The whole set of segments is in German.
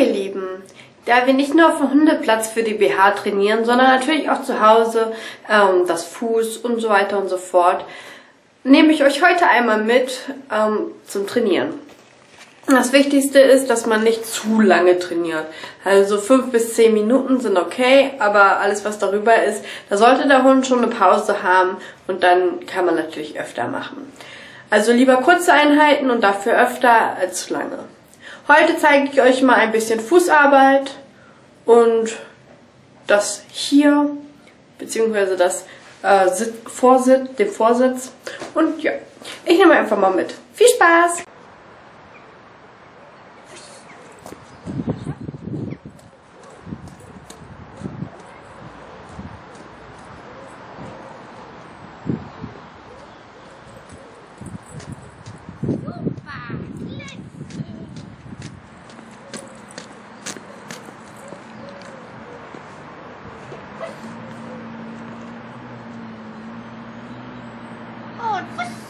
ihr Lieben, da wir nicht nur auf dem Hundeplatz für die BH trainieren, sondern natürlich auch zu Hause ähm, das Fuß und so weiter und so fort, nehme ich euch heute einmal mit ähm, zum Trainieren. Das Wichtigste ist, dass man nicht zu lange trainiert. Also fünf bis zehn Minuten sind okay, aber alles, was darüber ist, da sollte der Hund schon eine Pause haben und dann kann man natürlich öfter machen. Also lieber kurze Einheiten und dafür öfter als lange. Heute zeige ich euch mal ein bisschen Fußarbeit und das hier, beziehungsweise das äh, Vorsitz, den Vorsitz. Und ja, ich nehme einfach mal mit. Viel Spaß! ー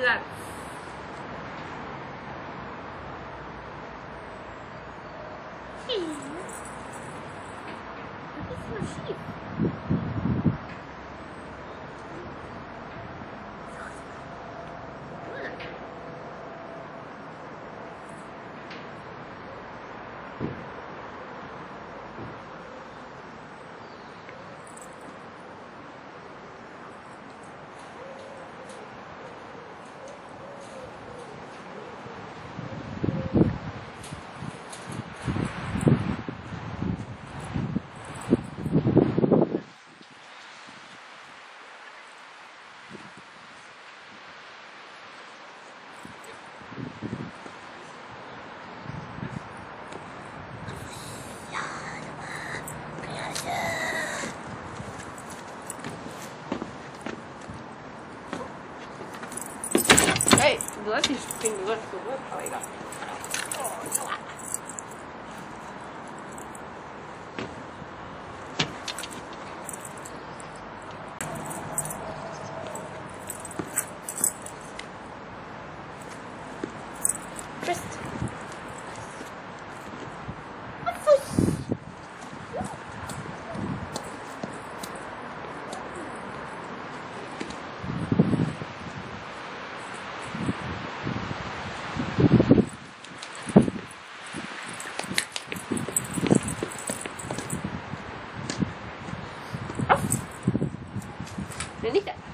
月。Sheep. What is my sheep? うん。Hey, blood is being good for good. Oh, 你看。